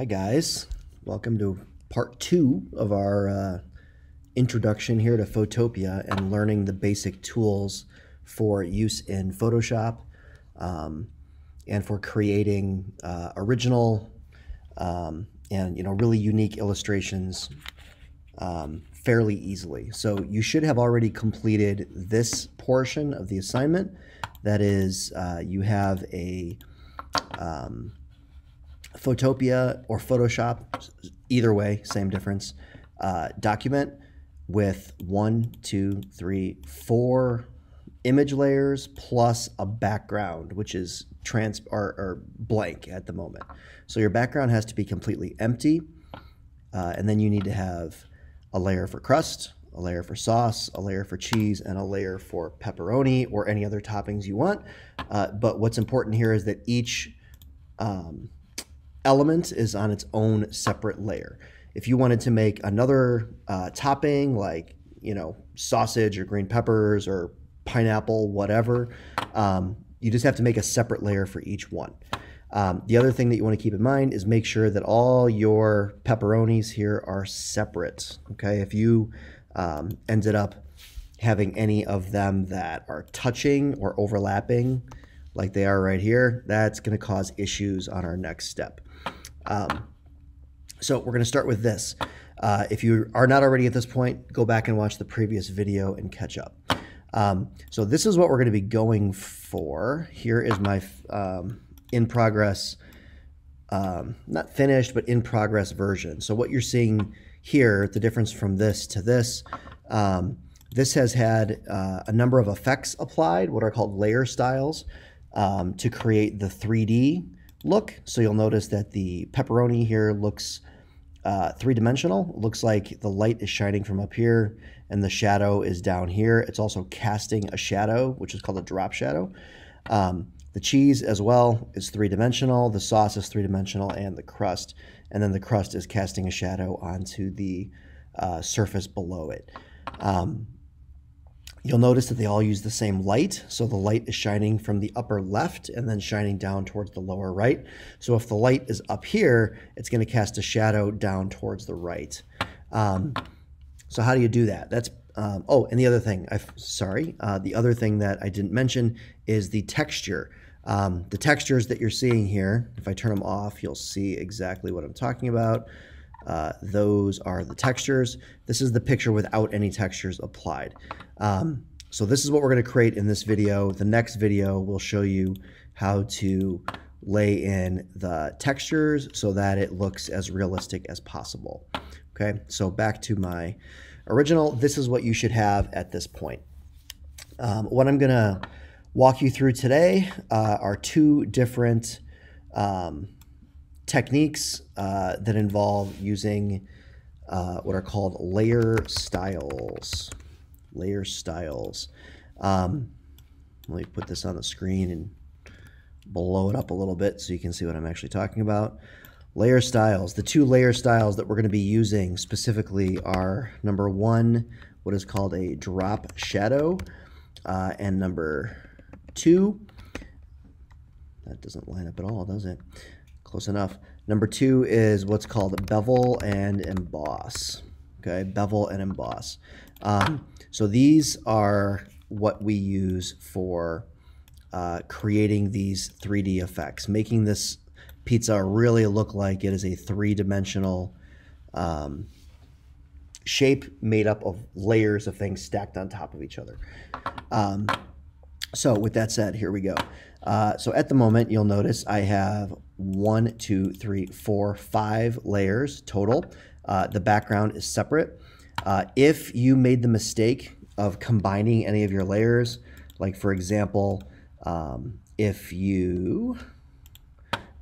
Hi guys, welcome to part two of our uh, introduction here to Photopea and learning the basic tools for use in Photoshop um, and for creating uh, original um, and you know really unique illustrations um, fairly easily. So you should have already completed this portion of the assignment. That is, uh, you have a um, Photopea or Photoshop, either way, same difference, uh, document with one, two, three, four image layers plus a background, which is trans or, or blank at the moment. So your background has to be completely empty, uh, and then you need to have a layer for crust, a layer for sauce, a layer for cheese, and a layer for pepperoni or any other toppings you want. Uh, but what's important here is that each um, element is on its own separate layer. If you wanted to make another uh, topping like, you know, sausage or green peppers or pineapple, whatever, um, you just have to make a separate layer for each one. Um, the other thing that you want to keep in mind is make sure that all your pepperonis here are separate. Okay, if you um, ended up having any of them that are touching or overlapping, like they are right here, that's going to cause issues on our next step. Um, so we're going to start with this. Uh, if you are not already at this point, go back and watch the previous video and catch up. Um, so this is what we're going to be going for. Here is my um, in progress, um, not finished, but in progress version. So what you're seeing here, the difference from this to this, um, this has had uh, a number of effects applied, what are called layer styles, um, to create the 3D look. So you'll notice that the pepperoni here looks uh, three-dimensional. Looks like the light is shining from up here and the shadow is down here. It's also casting a shadow, which is called a drop shadow. Um, the cheese as well is three-dimensional. The sauce is three-dimensional and the crust. And then the crust is casting a shadow onto the uh, surface below it. Um, You'll notice that they all use the same light. So the light is shining from the upper left and then shining down towards the lower right. So if the light is up here, it's going to cast a shadow down towards the right. Um, so how do you do that? That's um, oh, and the other thing, I sorry, uh, the other thing that I didn't mention is the texture. Um, the textures that you're seeing here, if I turn them off, you'll see exactly what I'm talking about. Uh, those are the textures. This is the picture without any textures applied. Um, so this is what we're going to create in this video. The next video will show you how to lay in the textures so that it looks as realistic as possible. Okay, so back to my original. This is what you should have at this point. Um, what I'm going to walk you through today uh, are two different um, techniques uh, that involve using uh, what are called layer styles. Layer styles. Um, let me put this on the screen and blow it up a little bit so you can see what I'm actually talking about. Layer styles. The two layer styles that we're going to be using specifically are number one, what is called a drop shadow, uh, and number two, that doesn't line up at all, does it? Close enough. Number two is what's called bevel and emboss. Okay, bevel and emboss. Um, so these are what we use for uh, creating these 3D effects, making this pizza really look like it is a three-dimensional um, shape made up of layers of things stacked on top of each other. Um, so with that said, here we go. Uh, so at the moment, you'll notice I have one, two, three, four, five layers total. Uh, the background is separate. Uh, if you made the mistake of combining any of your layers, like for example, um, if you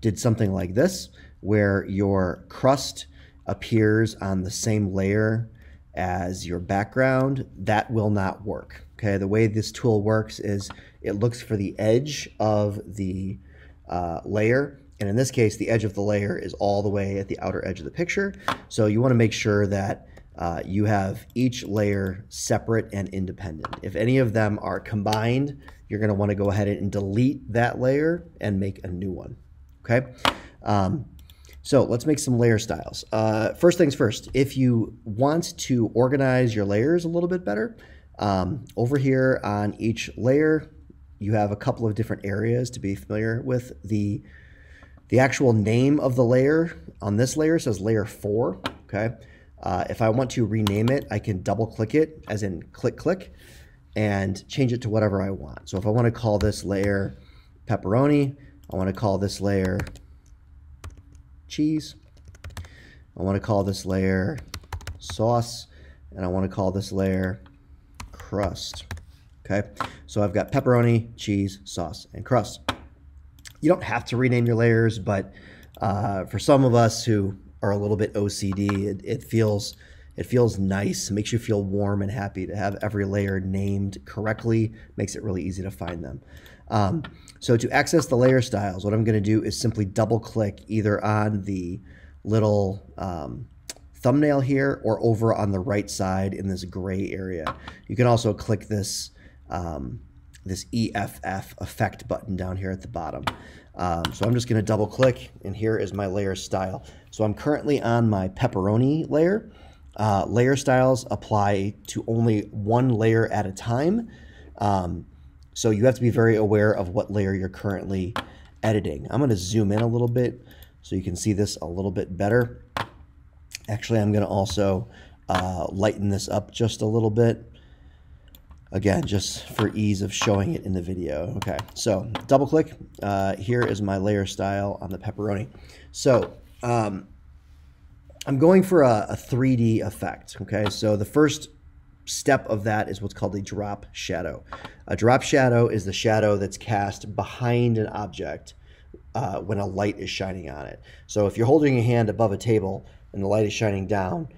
did something like this, where your crust appears on the same layer as your background, that will not work. Okay, the way this tool works is it looks for the edge of the uh, layer. And in this case, the edge of the layer is all the way at the outer edge of the picture. So you want to make sure that uh, you have each layer separate and independent. If any of them are combined, you're going to want to go ahead and delete that layer and make a new one. Okay. Um, So let's make some layer styles. Uh, first things first, if you want to organize your layers a little bit better, um, over here on each layer, you have a couple of different areas to be familiar with. The, the actual name of the layer on this layer says layer 4, okay? Uh, if I want to rename it, I can double click it, as in click click, and change it to whatever I want. So if I want to call this layer pepperoni, I want to call this layer cheese. I want to call this layer sauce, and I want to call this layer crust. Okay, so I've got pepperoni, cheese, sauce, and crust. You don't have to rename your layers, but uh, for some of us who are a little bit OCD, it, it feels it feels nice, it makes you feel warm and happy to have every layer named correctly, makes it really easy to find them. Um, so to access the layer styles, what I'm going to do is simply double click either on the little um, thumbnail here or over on the right side in this gray area. You can also click this um, this EFF effect button down here at the bottom. Um, so I'm just going to double click and here is my layer style. So I'm currently on my pepperoni layer. Uh, layer styles apply to only one layer at a time. Um, so you have to be very aware of what layer you're currently editing. I'm going to zoom in a little bit so you can see this a little bit better. Actually, I'm going to also uh, lighten this up just a little bit. Again, just for ease of showing it in the video. Okay, so double click. Uh, here is my layer style on the pepperoni. So um, I'm going for a, a 3D effect. Okay, so the first step of that is what's called a drop shadow. A drop shadow is the shadow that's cast behind an object uh, when a light is shining on it. So if you're holding your hand above a table and the light is shining down,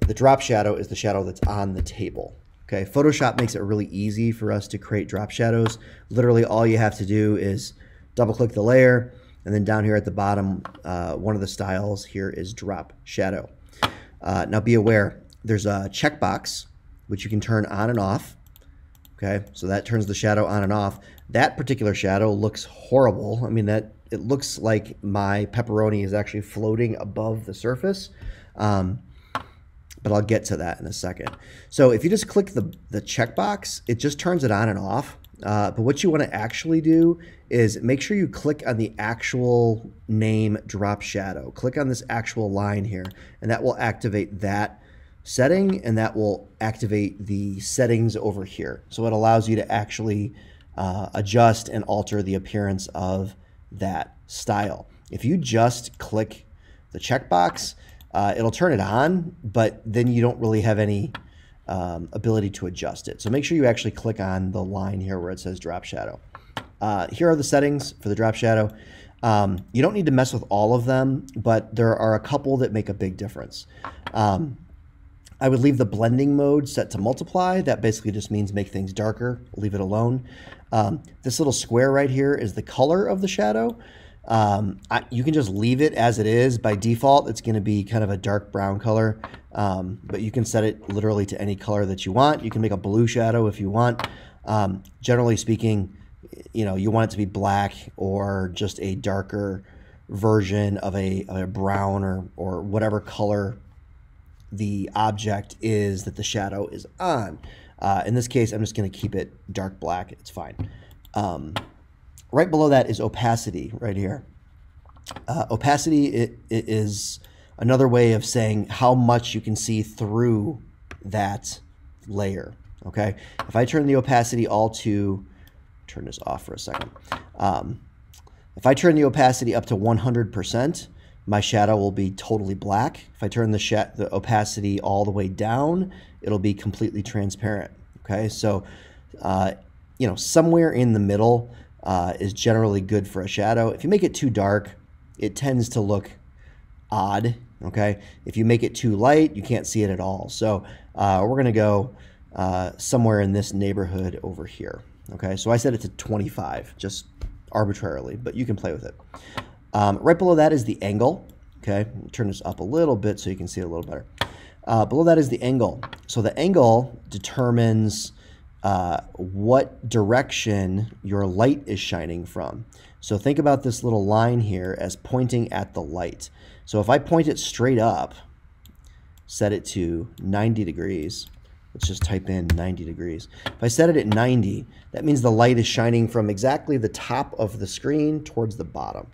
the drop shadow is the shadow that's on the table. Okay, Photoshop makes it really easy for us to create drop shadows. Literally all you have to do is double click the layer and then down here at the bottom, uh, one of the styles here is drop shadow. Uh, now be aware, there's a checkbox which you can turn on and off. Okay, so that turns the shadow on and off. That particular shadow looks horrible. I mean, that it looks like my pepperoni is actually floating above the surface. Um, but I'll get to that in a second. So if you just click the, the checkbox, it just turns it on and off. Uh, but what you want to actually do is make sure you click on the actual name drop shadow. Click on this actual line here, and that will activate that setting, and that will activate the settings over here. So it allows you to actually uh, adjust and alter the appearance of that style. If you just click the checkbox, uh, it'll turn it on, but then you don't really have any um, ability to adjust it. So make sure you actually click on the line here where it says drop shadow. Uh, here are the settings for the drop shadow. Um, you don't need to mess with all of them, but there are a couple that make a big difference. Um, I would leave the blending mode set to multiply. That basically just means make things darker, leave it alone. Um, this little square right here is the color of the shadow. Um, I, you can just leave it as it is. By default, it's going to be kind of a dark brown color, um, but you can set it literally to any color that you want. You can make a blue shadow if you want. Um, generally speaking, you know, you want it to be black or just a darker version of a, of a brown or, or whatever color the object is that the shadow is on. Uh, in this case, I'm just going to keep it dark black. It's fine. Um, right below that is opacity right here. Uh, opacity it, it is another way of saying how much you can see through that layer. Okay, if I turn the opacity all to, turn this off for a second. Um, if I turn the opacity up to 100%, my shadow will be totally black. If I turn the, the opacity all the way down, it'll be completely transparent. Okay, so uh, you know somewhere in the middle uh, is generally good for a shadow. If you make it too dark, it tends to look odd. Okay, if you make it too light, you can't see it at all. So uh, we're gonna go uh, somewhere in this neighborhood over here. Okay, so I set it to 25, just arbitrarily, but you can play with it. Um, right below that is the angle. Okay, turn this up a little bit so you can see it a little better. Uh, below that is the angle. So the angle determines uh, what direction your light is shining from. So think about this little line here as pointing at the light. So if I point it straight up, set it to 90 degrees, let's just type in 90 degrees. If I set it at 90, that means the light is shining from exactly the top of the screen towards the bottom.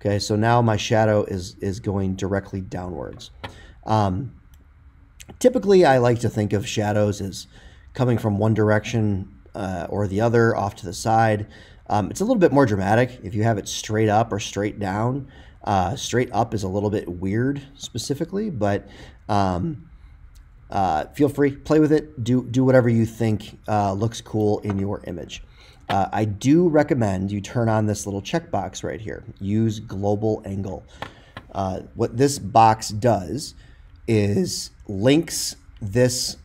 Okay, so now my shadow is, is going directly downwards. Um, typically, I like to think of shadows as coming from one direction uh, or the other off to the side. Um, it's a little bit more dramatic if you have it straight up or straight down. Uh, straight up is a little bit weird specifically, but um, uh, feel free, play with it, do, do whatever you think uh, looks cool in your image. Uh, I do recommend you turn on this little checkbox right here. Use global angle. Uh, what this box does is links this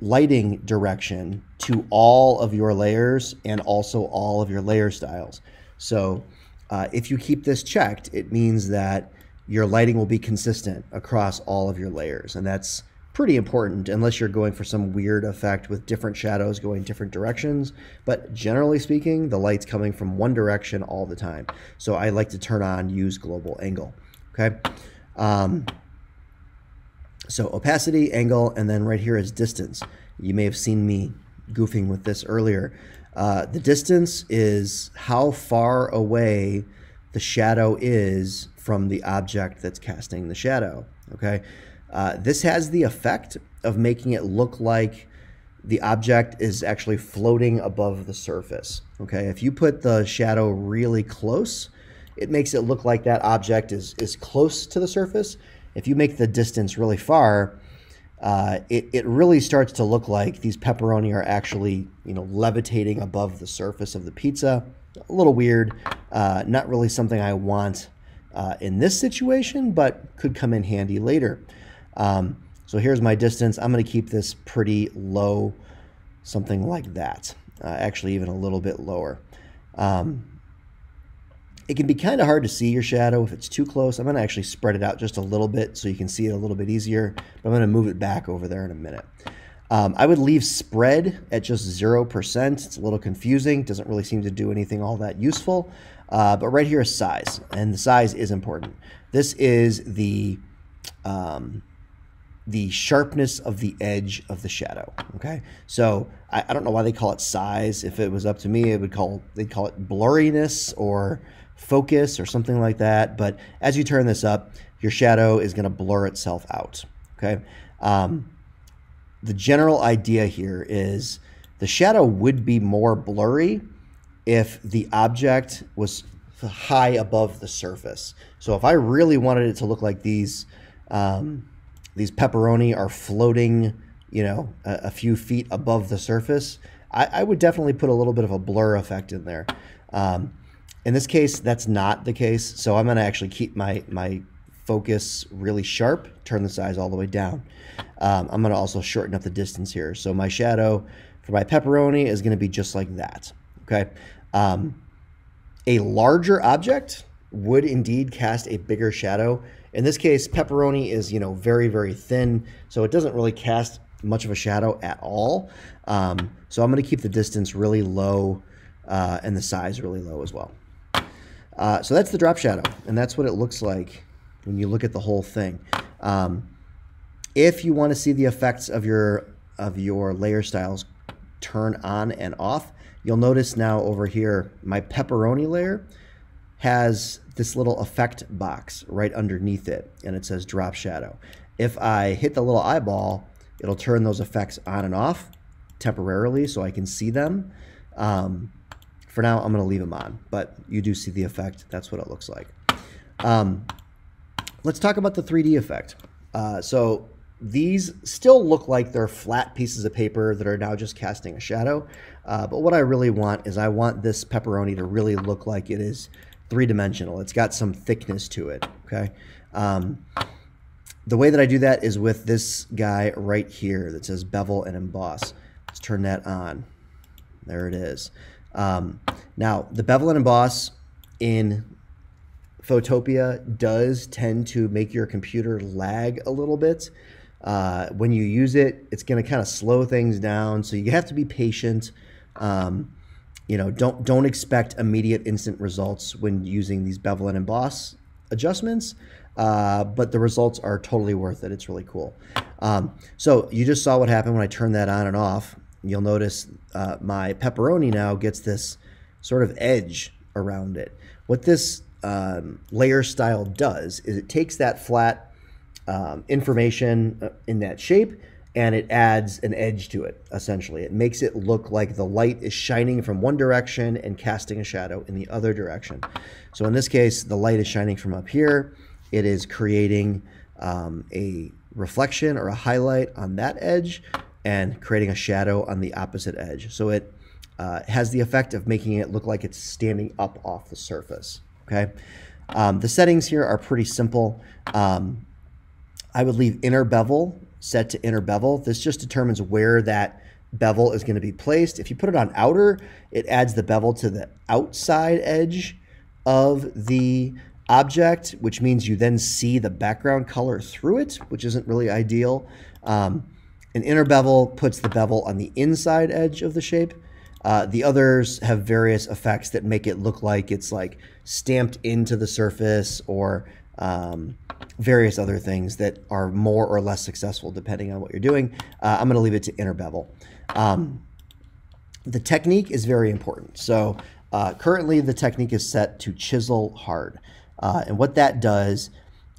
lighting direction to all of your layers and also all of your layer styles. So uh, if you keep this checked, it means that your lighting will be consistent across all of your layers. And that's pretty important unless you're going for some weird effect with different shadows going different directions. But generally speaking, the light's coming from one direction all the time. So I like to turn on use global angle. Okay. Um, so opacity, angle, and then right here is distance. You may have seen me goofing with this earlier. Uh, the distance is how far away the shadow is from the object that's casting the shadow. Okay, uh, this has the effect of making it look like the object is actually floating above the surface. Okay, if you put the shadow really close, it makes it look like that object is is close to the surface if you make the distance really far, uh, it, it really starts to look like these pepperoni are actually, you know, levitating above the surface of the pizza. A little weird, uh, not really something I want uh, in this situation, but could come in handy later. Um, so here's my distance. I'm going to keep this pretty low, something like that. Uh, actually, even a little bit lower. Um, it can be kind of hard to see your shadow if it's too close. I'm going to actually spread it out just a little bit so you can see it a little bit easier. But I'm going to move it back over there in a minute. Um, I would leave spread at just 0%. It's a little confusing. Doesn't really seem to do anything all that useful. Uh, but right here is size, and the size is important. This is the um, the sharpness of the edge of the shadow. Okay, so I, I, don't know why they call it size. If it was up to me, it would call they'd call it blurriness or focus or something like that. But as you turn this up, your shadow is going to blur itself out. Okay. Um, the general idea here is the shadow would be more blurry if the object was high above the surface. So if I really wanted it to look like these um, these pepperoni are floating, you know, a, a, few feet above the surface, I, I, would definitely put a little bit of a blur effect in there. Um, in this case, that's not the case. So I'm going to actually keep my, my focus really sharp, turn the size all the way down. Um, I'm going to also shorten up the distance here. So my shadow for my pepperoni is going to be just like that. Okay. Um, a larger object would indeed cast a bigger shadow. In this case, pepperoni is, you know, very, very thin, so it doesn't really cast much of a shadow at all. Um, so I'm going to keep the distance really low uh, and the size really low as well. Uh, so that's the drop shadow, and that's what it looks like when you look at the whole thing. Um, if you want to see the effects of your of your layer styles turn on and off, you'll notice now over here my pepperoni layer has this little effect box right underneath it, and it says drop shadow. If I hit the little eyeball, it'll turn those effects on and off temporarily so I can see them. Um, for now, I'm going to leave them on, but you do see the effect. That's what it looks like. Um, let's talk about the 3D effect. Uh, so these still look like they're flat pieces of paper that are now just casting a shadow. Uh, but what I really want is I want this pepperoni to really look like it is three-dimensional. It's got some thickness to it, okay? Um, the way that I do that is with this guy right here that says bevel and emboss. Let's turn that on. There it is. Um, now, the bevel and emboss in Photopea does tend to make your computer lag a little bit. Uh, when you use it, it's going to kind of slow things down, so you have to be patient. Um, you know, don't don't expect immediate instant results when using these bevel and emboss adjustments, uh, but the results are totally worth it. It's really cool. Um, so you just saw what happened when I turned that on and off. You'll notice uh, my pepperoni now gets this sort of edge around it. What this um, layer style does is it takes that flat um, information uh, in that shape and it adds an edge to it essentially. It makes it look like the light is shining from one direction and casting a shadow in the other direction. So in this case the light is shining from up here. It is creating um, a reflection or a highlight on that edge and creating a shadow on the opposite edge so it uh, has the effect of making it look like it's standing up off the surface okay um, the settings here are pretty simple um, I would leave inner bevel set to inner bevel. This just determines where that bevel is going to be placed. If you put it on outer, it adds the bevel to the outside edge of the object, which means you then see the background color through it, which isn't really ideal. Um, an inner bevel puts the bevel on the inside edge of the shape. Uh, the others have various effects that make it look like it's like stamped into the surface or um, various other things that are more or less successful depending on what you're doing. Uh, I'm going to leave it to inner bevel. Um, the technique is very important. So uh, currently the technique is set to chisel hard. Uh, and what that does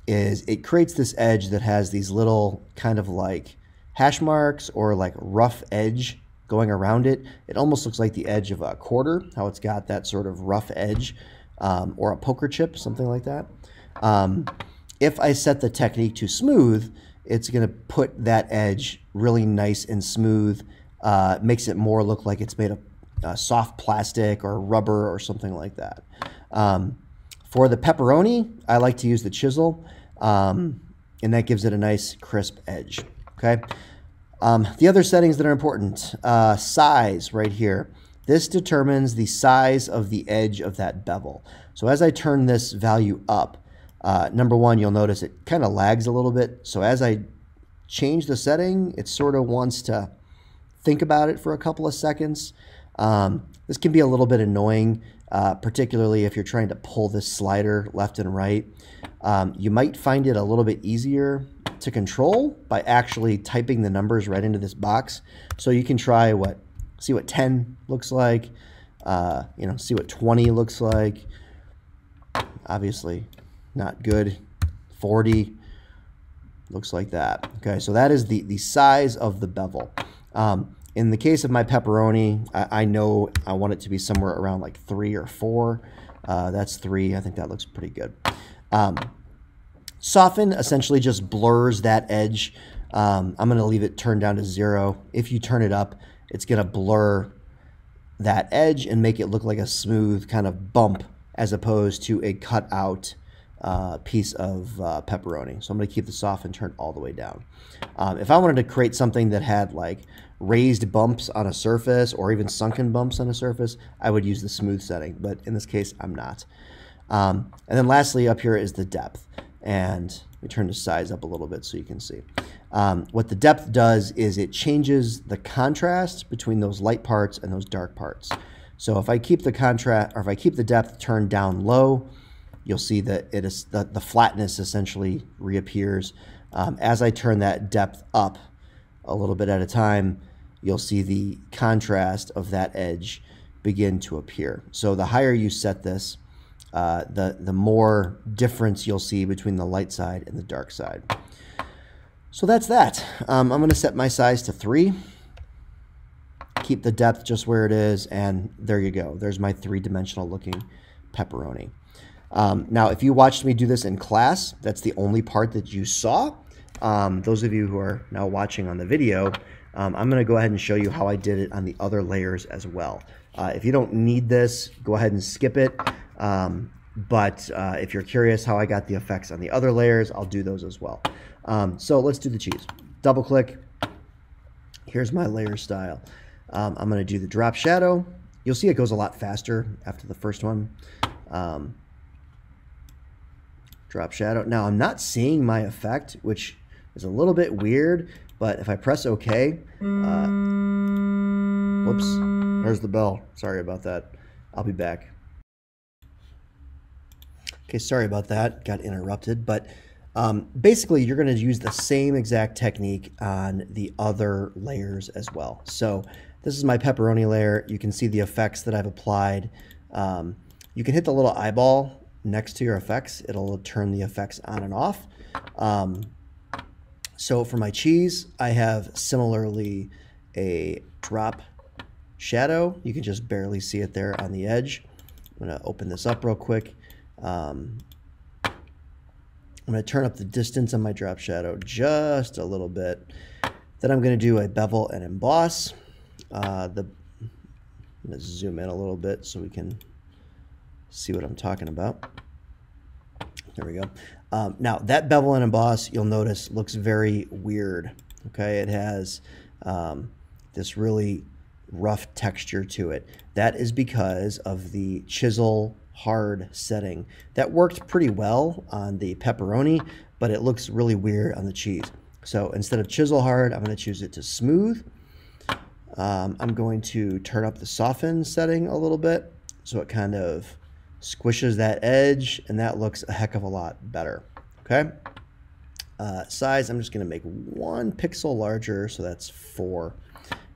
is it creates this edge that has these little kind of like hash marks or like rough edge going around it. It almost looks like the edge of a quarter, how it's got that sort of rough edge, um, or a poker chip, something like that. Um, if I set the technique to smooth, it's going to put that edge really nice and smooth, uh, makes it more look like it's made of uh, soft plastic or rubber or something like that. Um, for the pepperoni, I like to use the chisel, um, and that gives it a nice crisp edge. Okay. Um, the other settings that are important, uh, size right here. This determines the size of the edge of that bevel. So as I turn this value up, uh, number one, you'll notice it kind of lags a little bit. So as I change the setting, it sort of wants to think about it for a couple of seconds. Um, this can be a little bit annoying, uh, particularly if you're trying to pull this slider left and right. Um, you might find it a little bit easier to control by actually typing the numbers right into this box. So you can try what, see what 10 looks like, uh, you know, see what 20 looks like. Obviously, not good. 40 looks like that. Okay, so that is the, the size of the bevel. Um, in the case of my pepperoni, I, I, know I want it to be somewhere around like three or four. Uh, that's three. I think that looks pretty good. Um, soften essentially just blurs that edge. Um, I'm going to leave it turned down to zero. If you turn it up, it's going to blur that edge and make it look like a smooth kind of bump as opposed to a cut out uh, piece of uh, pepperoni. So I'm going to keep the soften turned all the way down. Um, if I wanted to create something that had like raised bumps on a surface or even sunken bumps on a surface, I would use the smooth setting. But in this case, I'm not. Um, and then lastly, up here is the depth. And we turn the size up a little bit so you can see. Um, what the depth does is it changes the contrast between those light parts and those dark parts. So if I keep the contrast, or if I keep the depth turned down low, you'll see that it is the, the flatness essentially reappears. Um, as I turn that depth up a little bit at a time, you'll see the contrast of that edge begin to appear. So the higher you set this, uh, the, the more difference you'll see between the light side and the dark side. So that's that. Um, I'm going to set my size to 3. Keep the depth just where it is, and there you go. There's my three-dimensional looking pepperoni. Um, now, if you watched me do this in class, that's the only part that you saw. Um, those of you who are now watching on the video, um, I'm going to go ahead and show you how I did it on the other layers as well. Uh, if you don't need this, go ahead and skip it. Um, but uh, if you're curious how I got the effects on the other layers, I'll do those as well. Um, so let's do the cheese. Double click. Here's my layer style. Um, I'm going to do the drop shadow. You'll see it goes a lot faster after the first one. Um, drop shadow. Now I'm not seeing my effect, which is a little bit weird, but if I press OK, uh, whoops, There's the bell. Sorry about that. I'll be back. Okay, sorry about that. Got interrupted. But um, basically, you're going to use the same exact technique on the other layers as well. So this is my pepperoni layer. You can see the effects that I've applied. Um, you can hit the little eyeball next to your effects. It'll turn the effects on and off. Um, so for my cheese, I have similarly a drop shadow. You can just barely see it there on the edge. I'm going to open this up real quick. Um, I'm going to turn up the distance on my drop shadow just a little bit. Then I'm going to do a bevel and emboss. Uh, the, I'm going to zoom in a little bit so we can see what I'm talking about. There we go. Um, now that bevel and emboss, you'll notice, looks very weird. Okay, it has um, this really rough texture to it. That is because of the chisel hard setting. That worked pretty well on the pepperoni, but it looks really weird on the cheese. So instead of chisel hard, I'm going to choose it to smooth. Um, I'm going to turn up the soften setting a little bit so it kind of squishes that edge and that looks a heck of a lot better. Okay. Uh, size, I'm just going to make one pixel larger, so that's four.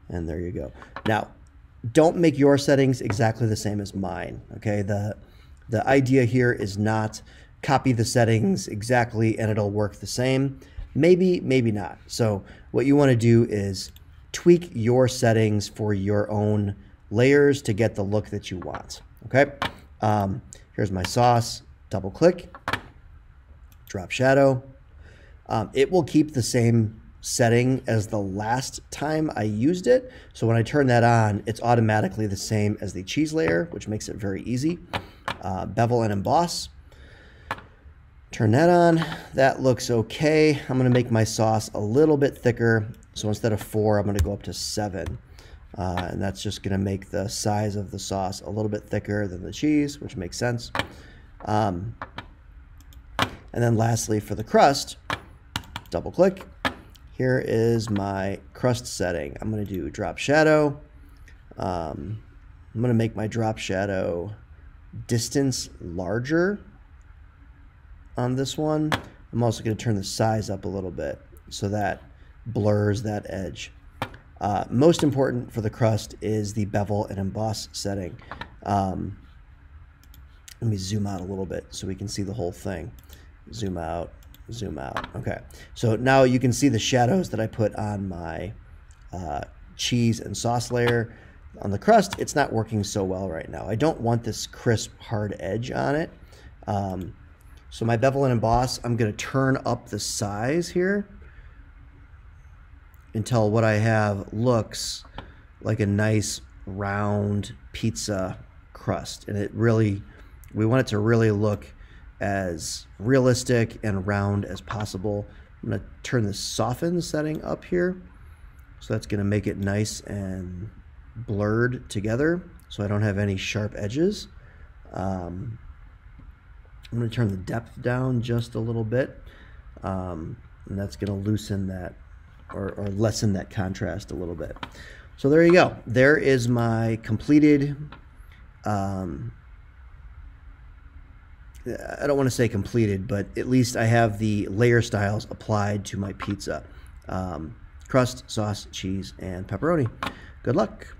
And there you go. Now, don't make your settings exactly the same as mine. Okay, the the idea here is not copy the settings exactly and it'll work the same. Maybe, maybe not. So what you want to do is tweak your settings for your own layers to get the look that you want. Okay, um, here's my sauce. Double click, drop shadow. Um, it will keep the same setting as the last time I used it. So when I turn that on, it's automatically the same as the cheese layer, which makes it very easy. Uh, bevel and emboss. Turn that on. That looks okay. I'm going to make my sauce a little bit thicker. So instead of four, I'm going to go up to seven. Uh, and that's just going to make the size of the sauce a little bit thicker than the cheese, which makes sense. Um, and then lastly, for the crust, double click, here is my crust setting. I'm going to do drop shadow. Um, I'm going to make my drop shadow distance larger on this one. I'm also going to turn the size up a little bit so that blurs that edge. Uh, most important for the crust is the bevel and emboss setting. Um, let me zoom out a little bit so we can see the whole thing. Zoom out, zoom out. Okay, so now you can see the shadows that I put on my uh, cheese and sauce layer. On the crust, it's not working so well right now. I don't want this crisp, hard edge on it. Um, so my bevel and emboss, I'm going to turn up the size here until what I have looks like a nice round pizza crust. And it really, we want it to really look as realistic and round as possible. I'm going to turn the soften setting up here. So that's going to make it nice and blurred together so I don't have any sharp edges. Um, I'm going to turn the depth down just a little bit. Um, and that's going to loosen that or, or lessen that contrast a little bit. So there you go. There is my completed um, I don't want to say completed, but at least I have the layer styles applied to my pizza. Um, crust, sauce, cheese, and pepperoni. Good luck.